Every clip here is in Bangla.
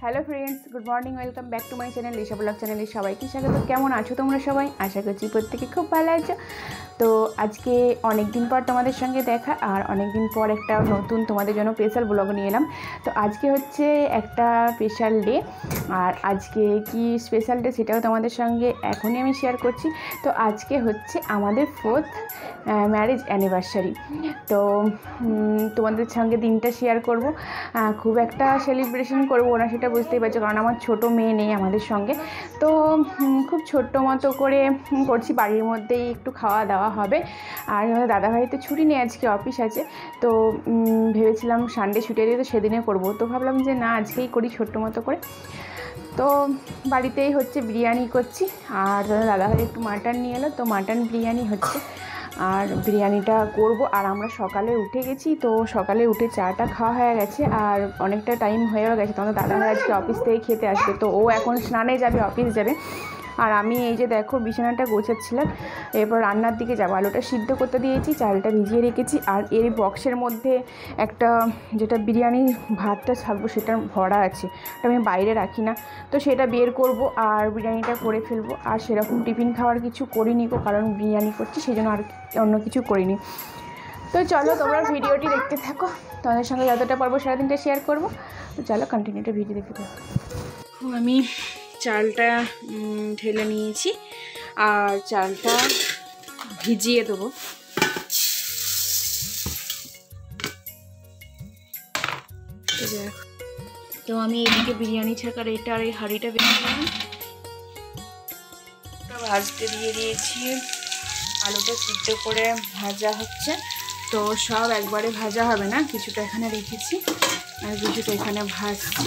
Hello friends good morning welcome back to my channel Lisa blog চ্যানেলে সবাইকে স্বাগত। কেমন আছো তোমরা সবাই? আশা করছি প্রত্যেকে খুব ভালো আছো। তো আজকে অনেক দিন পর তোমাদের সঙ্গে দেখা আর অনেক দিন পর একটা নতুন তোমাদের জন্য স্পেশাল ব্লগ নিয়ে এলাম। তো আজকে হচ্ছে একটা স্পেশাল ডে আর আজকে কি স্পেশাল ডে সেটাও তোমাদের সঙ্গে এখনই আমি শেয়ার করছি। তো আজকে হচ্ছে আমাদের ফোর্থ ম্যারেজ অ্যানিভার্সারি তো তোমাদের সঙ্গে দিনটা শেয়ার করব। খুব একটা সেলিব্রেশন করব না সেটা বুঝতেই পারছ, কারণ আমার ছোট মেয়ে নেই আমাদের সঙ্গে। তো খুব ছোট্ট মতো করে করছি, বাড়ির মধ্যেই একটু খাওয়া দাওয়া হবে। আর আমাদের দাদাভাই তো ছুটি নেই আজকে অফিস আছে। তো ভেবেছিলাম সানডে ছুটি দিয়ে তো সেদিনে করব। তো ভাবলাম যে না, আজকেই করি ছোট্ট মতো করে। তো বাড়িতেই হচ্ছে বিরিয়ানি করছি। আর দাদাভাই একটু মাটন নিয়ে এলো। তো মাটন বিরিয়ানি হচ্ছে। আর বিরিয়ানিটা করব। আর আমরা সকালে উঠে গেছি। তো সকালে উঠে চাটা খাওয়া হয়ে গেছে। আর অনেকটা টাইম হয়েও গেছে। তোমাদের দাদাভাই আজকে অফিস থেকে খেতে আসবে। তো ও এখন স্নানে যাবে, অফিস যাবে। আর আমি এই যে দেখো বিছানাটা গোছাচ্ছিলাম, এরপর রান্নার দিকে যাব। আলুটা সিদ্ধ করতে দিয়েছি, চালটা ভিজিয়ে রেখেছি, আর এর বক্সের মধ্যে একটা যেটা বিরিয়ানির ভাতটা ছাড়বো সেটা ভরা আছে, ওটা আমি বাইরে রাখি না। তো সেটা বের করব আর বিরিয়ানিটা করে ফেলব। আর সেরকম টিফিন খাওয়ার কিছু করিনি কারণ বিরিয়ানি করছি সেই জন্য আর অন্য কিছু করিনি। তো চলো তোমরা ভিডিওটি দেখতে থাকো, তোমাদের সঙ্গে যতটা পারব সারাদিনটা শেয়ার করব। তো চলো কন্টিনিউটা ভিডিও দেখতে থাকো। আমি চালটা ঢেলে নিয়েছি। আর চালটা ভিজিয়ে দেবো। তো আমি এদিকে বিরিয়ানি ছাকার এটা আর এই হাঁড়িটা বেরিয়ে ভাজতে দিয়ে দিয়েছি। আলুটা সিদ্ধ করে ভাজা হচ্ছে। তো সব একবারে ভাজা হবে না, কিছুটা এখানে রেখেছি। আর কিছুটা এখানে ভাজছি।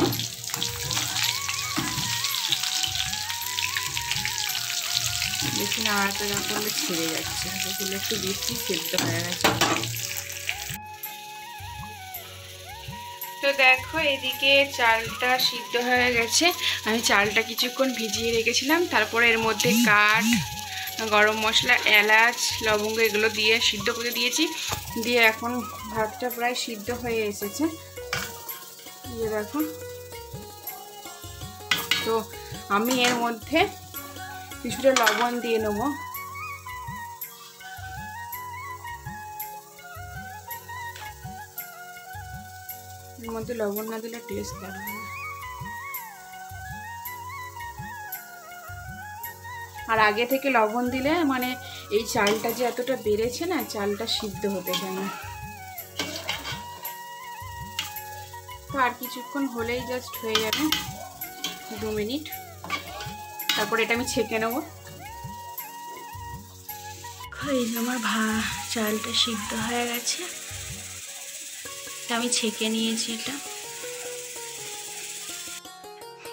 নাড়াচাড়া করলে ছেড়ে যাচ্ছে। এগুলো একটু বেশি সেদ্ধ হয়ে গেছে। তো দেখো, এদিকে চালটা সিদ্ধ হয়ে গেছে। আমি চালটা কিছুক্ষণ ভিজিয়ে রেখেছিলাম। তারপরে এর মধ্যে কাঠ, গরম মশলা, এলাচ, লবঙ্গ এগুলো দিয়ে সিদ্ধ করে দিয়েছি। দিয়ে এখন ভাতটা প্রায় সিদ্ধ হয়ে এসেছে। দিয়ে দেখো। তো আমি এর মধ্যে কিছুটা লবণ দিয়ে নেব। এর মধ্যে লবণ না দিলে টেস্ট লাগবে না। আর আগে থেকে লবণ দিলে মানে এই চালটা যে এতটা বেড়েছে না, চালটা সিদ্ধ হতে কেন তো আর কিছুক্ষণ হলেই জাস্ট হয়ে যাবে। দু মিনিট। তারপর এটা আমি ছেঁকে নেব। এই আমার ভা, চালটা সিদ্ধ হয়ে গেছে। আমি ছেঁকে নিয়েছি এটা।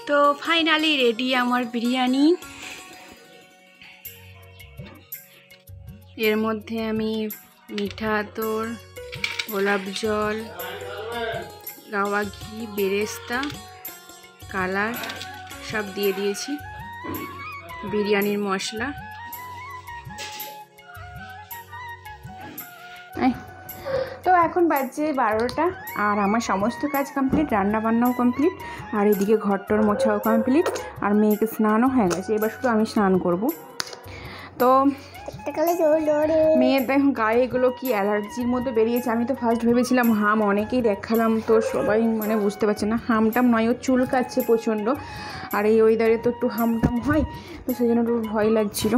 তো ফাইনালি রেডি আমার বিরিয়ানি। এর মধ্যে আমি মিঠা তোর গোলাপ জল, গাওয়া ঘি, বেরেস্তা, কালার সব দিয়ে দিয়েছি। বিরিয়ানির মশলা। তো এখন বাজছে বারোটা, আর আমার সমস্ত কাজ কমপ্লিট রান্না বান্নাও কমপ্লিট আর এদিকে ঘরটর মোছাও কমপ্লিট আর মেয়েকে স্নানও হয়ে গেছে। এবার শুধু আমি স্নান করব। তো মেয়ের দেখো গায়ে এগুলো কি অ্যালার্জির মধ্যে বেরিয়েছে? আমি তো ফার্স্ট ভেবেছিলাম হাম অনেকেই দেখালাম তো সবাই মানে বুঝতে পারছে না। হামটাম নয় ও চুলকাচ্ছে প্রচণ্ড। আর এই ওয়েদারে তো একটু হামটাম হয় তো সেই জন্য একটু ভয় লাগছিল।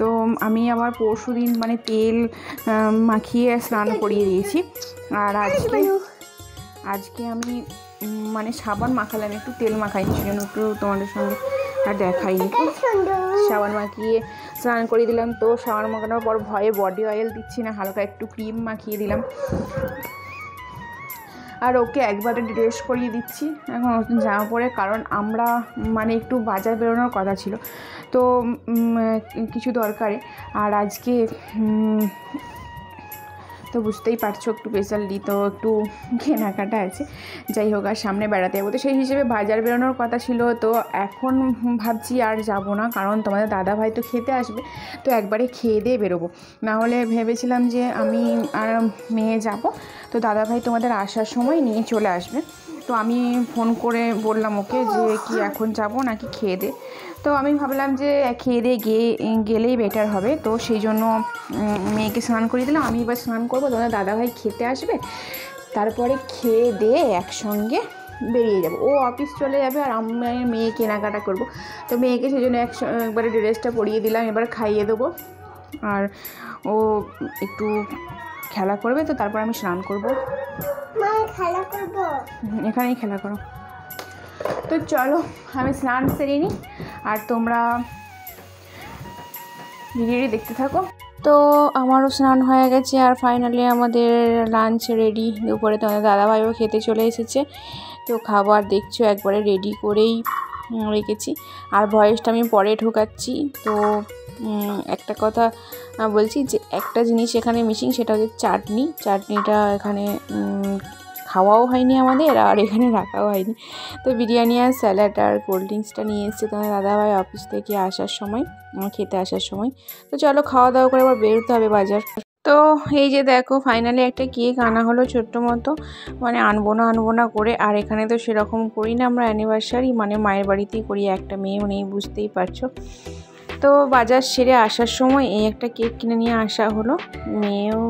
তো আমি আবার পরশু দিন মানে তেল মাখিয়ে স্নান করিয়ে দিয়েছি। আর আজকে আজকে আমি মানে সাবান মাখালাম একটু তেল মাখাইনি সেজন্য একটু তোমাদের সঙ্গে আর দেখাইনি। সাবান মাখিয়ে স্নান করিয়ে দিলাম তো সাবান মাখানোর পর ভয়ে বডি অয়েল দিচ্ছি না হালকা একটু ক্রিম মাখিয়ে দিলাম। আর ওকে একবারে ড্রেস করিয়ে দিচ্ছি এখন নতুন জামা পরে কারণ আমরা মানে একটু বাজার বেরোনোর কথা ছিল। তো কিছু দরকারে। আর আজকে তো বুঝতেই পারছ, একটু স্পেশালি তো, একটু কেনাকাটা আছে। যাই হোক, আর সামনে বেড়াতে যাব। তো সেই হিসেবে বাজার বেরোনোর কথা ছিল, তো এখন ভাবছি আর যাব না, কারণ তোমাদের দাদা ভাই তো খেতে আসবে, তো একবারে খেয়ে দিয়ে বেরোবো। নাহলে ভেবেছিলাম যে আমি আর মেয়ে যাব, তো দাদা ভাই তোমাদের আসার সময় নিয়ে চলে আসবে। তো আমি ফোন করে বললাম ওকে যে কি এখন যাব নাকি খেয়ে দে। তো আমি ভাবলাম যে খেয়ে দিয়ে গিয়ে গেলেই বেটার হবে। তো সেই জন্য মেয়েকে স্নান করিয়ে দিলাম। আমি এবার স্নান করব তোমাদের দাদাভাই খেতে আসবে। তারপরে খেয়ে দিয়ে একসঙ্গে বেরিয়ে যাব। ও অফিস চলে যাবে আর আমি মেয়ে কেনাকাটা করব। তো মেয়েকে সেই জন্য একবারে ড্রেসটা পরিয়ে দিলাম এবার খাইয়ে দেবো। আর ও একটু খেলা করবে তো তারপর আমি স্নান করব। খেলা করব? এখানেই খেলা করো। তো চলো আমি স্নান সেরে নিই। আর তোমরা ভিডিওটি দেখতে থাকো। তো আমারও স্নান হয়ে গেছে আর ফাইনালি আমাদের লাঞ্চ রেডি দুপুরে তোমাদের দাদাভাইও খেতে চলে এসেছে। তো খাবার দেখছ একবারে রেডি করেই রেখেছি। আর ভয়েসটা আমি পরে ঢোকাচ্ছি। তো একটা কথা বলছি যে একটা জিনিস এখানে মিসিং সেটা হচ্ছে চাটনি। চাটনিটা এখানে খাওয়াও হয়নি আমাদের, আর এখানে রাখাও হয়নি। তো বিরিয়ানি আর স্যালাড আর কোল্ড ড্রিঙ্কসটা নিয়ে এসছে তোমার দাদাভাই অফিস থেকে আসার সময় খেতে আসার সময়। তো চলো খাওয়া দাওয়া করে আবার বেরোতে হবে বাজার। তো এই যে দেখো ফাইনালি একটা কেক আনা হলো ছোট্ট মতো মানে আনব না আনব না করে, আর এখানে তো সেরকম করি না আমরা অ্যানিভার্সারি মানে মায়ের বাড়িতেই করি, একটা মেয়েও নেই, বুঝতেই পারছ। তো বাজার সেরে আসার সময় এই একটা কেক কিনে নিয়ে আসা হলো। মেয়েও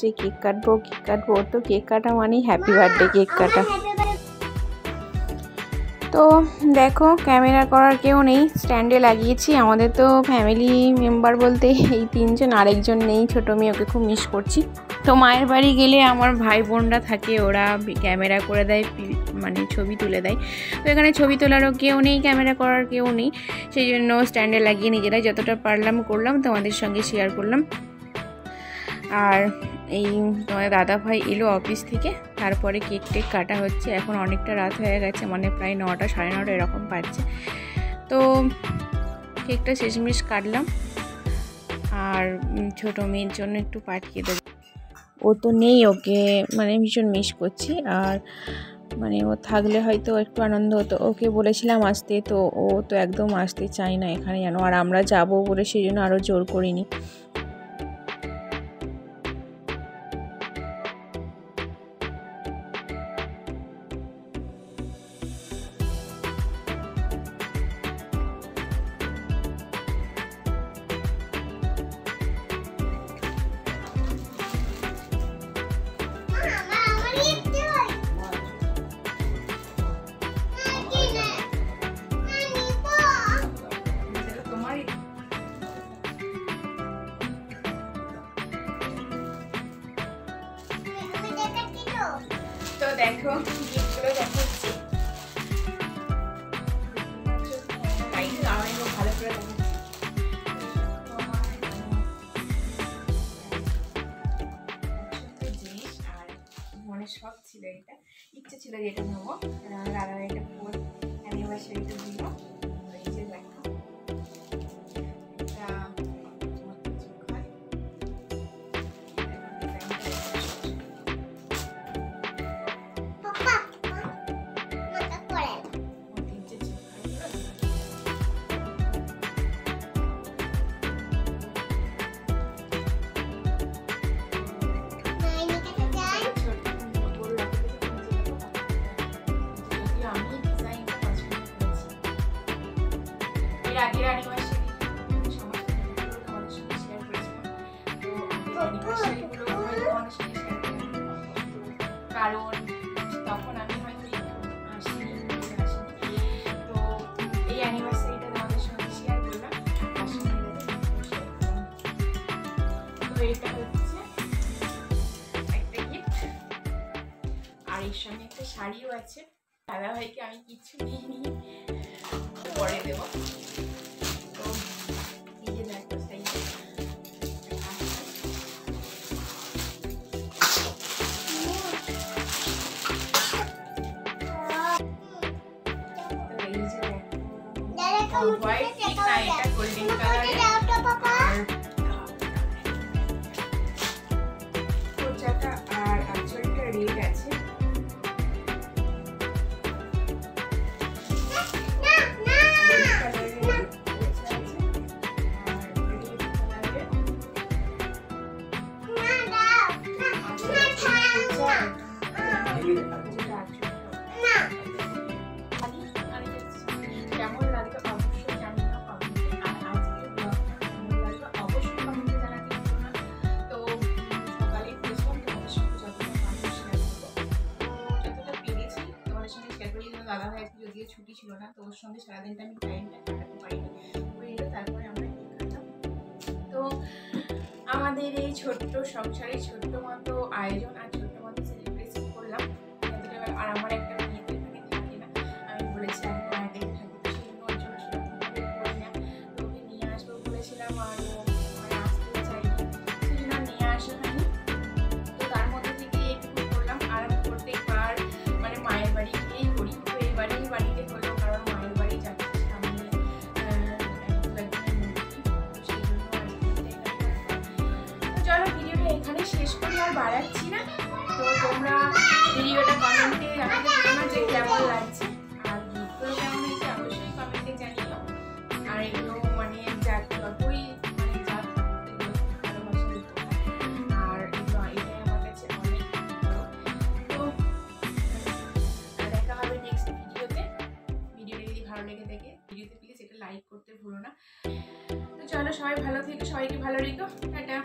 যে কেক কাটবো কেক কাটবো। তো কেক কাটা মানেই হ্যাপি বার্থডে কেক কাটা। তো দেখো, ক্যামেরা করার কেউ নেই, স্ট্যান্ডে লাগিয়েছি। আমাদের তো ফ্যামিলি মেম্বার বলতে এই তিনজন, আরেকজন নেই, ছোটো মেয়ে, ওকে খুব মিস করছি। তো মায়ের বাড়ি গেলে আমার ভাই বোনরা থাকে, ওরা ক্যামেরা করে দেয় মানে ছবি তুলে দেয়। তো এখানে ছবি তোলারও কেউ নেই, ক্যামেরা করার কেউ নেই। সেই জন্য স্ট্যান্ডে লাগিয়ে নিজেরাই যতটা পারলাম করলাম, তোমাদের সঙ্গে শেয়ার করলাম। আর এই তোমার দাদা ভাই এলো অফিস থেকে, তারপরে কেক টেক কাটা হচ্ছে, এখন অনেকটা রাত হয়ে গেছে মানে প্রায় নটা, সাড়ে নটা এরকম পাচ্ছে তো কেকটা শেষমেশ কাটলাম, আর ছোটো মেয়ের জন্য একটু পাঠিয়ে দেবো। ও তো নেই ওকে মানে ভীষণ মিস করছি, আর মানে ও থাকলে হয়তো একটু আনন্দ হতো। ওকে বলেছিলাম আসতে, তো ও তো একদম আসতে চায় না এখানে যেন, আর আমরা যাব বলে সেই জন্য আরও জোর করিনি। শখ ছিল এটা ইচ্ছে ছিল যে এটা নেব। দাদা এটা অ্যানিভার্সারিটা দিল শেয়ার করি কারণ তখন আমি হয়তো আসিনি তো এই অ্যানিভার্সারিটা তোমাদের সঙ্গে শেয়ার করলাম। তো এটা হচ্ছে একটা গিফট আর এর সঙ্গে একটা শাড়িও আছে। দাদাভাইকে আমি কিচ্ছু নিইনি। পরে দেবো। হোয়াইট ঠিক না এটা গোল্ডেন কালারের আর আঁচলটা রেড আছে। দাদা না তো ওর সঙ্গে সারাদিনটা আমি টাইমটা কাটাতে হয়ে এলো তারপরে আমরা তো আমাদের এই ছোট্ট সংসারে ছোট্ট মতো আয়োজন আর ছোট্ট মতো সেলিব্রেশন করলাম। আর আমার একটা না। আমি না। ওকে নিয়ে আসব বলেছিলাম আর আসতে নিয়ে আসা তো চলো সবাই ভালো থেকে সবাইকে ভালো রেখো টাটা।